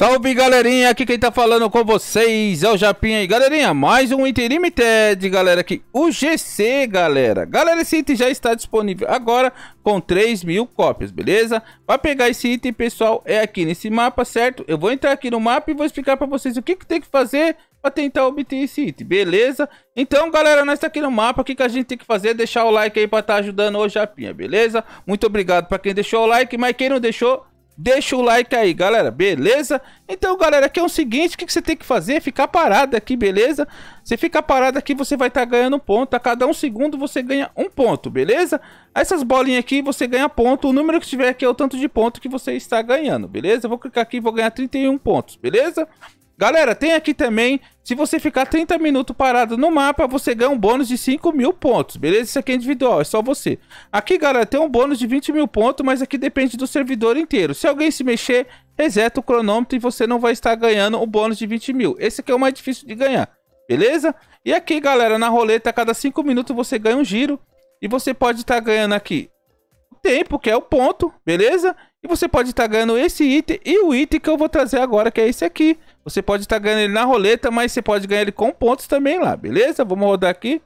Salve galerinha, aqui quem tá falando com vocês é o Japinha aí Galerinha, mais um Item Limited, galera, aqui O GC, galera Galera, esse item já está disponível agora com 3 mil cópias, beleza? Para pegar esse item, pessoal, é aqui nesse mapa, certo? Eu vou entrar aqui no mapa e vou explicar para vocês o que, que tem que fazer para tentar obter esse item, beleza? Então, galera, nós tá aqui no mapa, o que, que a gente tem que fazer? Deixar o like aí para estar tá ajudando o Japinha, beleza? Muito obrigado para quem deixou o like, mas quem não deixou deixa o like aí, galera, beleza? Então, galera, aqui é o seguinte, o que, você tem que fazer? Ficar parado aqui, beleza? Você fica parado aqui, você vai estar tá ganhando ponto. A cada um segundo você ganha um ponto, beleza? Essas bolinhas aqui você ganha ponto. O número que estiver aqui é o tanto de ponto que você está ganhando, beleza? vou clicar aqui e vou ganhar 31 pontos, beleza? Galera, tem aqui também, se você ficar 30 minutos parado no mapa, você ganha um bônus de 5 mil pontos, beleza? Isso aqui é individual, é só você. Aqui, galera, tem um bônus de 20 mil pontos, mas aqui depende do servidor inteiro. Se alguém se mexer, reseta o cronômetro e você não vai estar ganhando o bônus de 20 mil. Esse aqui é o mais difícil de ganhar, beleza? E aqui, galera, na roleta, a cada 5 minutos você ganha um giro. E você pode estar ganhando aqui o tempo, que é o ponto, beleza? E você pode estar ganhando esse item e o item que eu vou trazer agora, que é esse aqui. Você pode estar ganhando ele na roleta, mas você pode ganhar ele com pontos também lá, beleza? Vamos rodar aqui.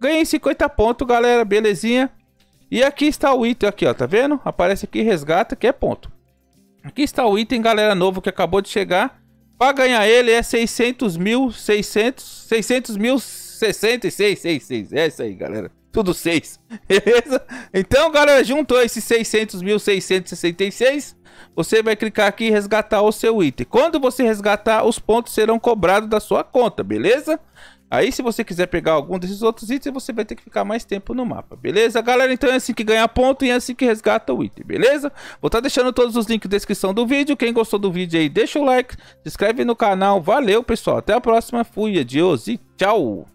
Ganhei 50 pontos, galera, belezinha. E aqui está o item aqui, ó, tá vendo? Aparece aqui, resgata, que é ponto. Aqui está o item, galera, novo que acabou de chegar. Para ganhar ele é 600 mil, 600, 600 mil, 66, 66. É isso aí, galera tudo 6. Beleza? Então, galera, juntou esses 600.666. Você vai clicar aqui e resgatar o seu item. Quando você resgatar, os pontos serão cobrados da sua conta, beleza? Aí, se você quiser pegar algum desses outros itens, você vai ter que ficar mais tempo no mapa, beleza? Galera, então é assim que ganha ponto e é assim que resgata o item, beleza? Vou estar tá deixando todos os links na descrição do vídeo. Quem gostou do vídeo aí, deixa o like, se inscreve no canal. Valeu, pessoal. Até a próxima. Fui, adiós e tchau!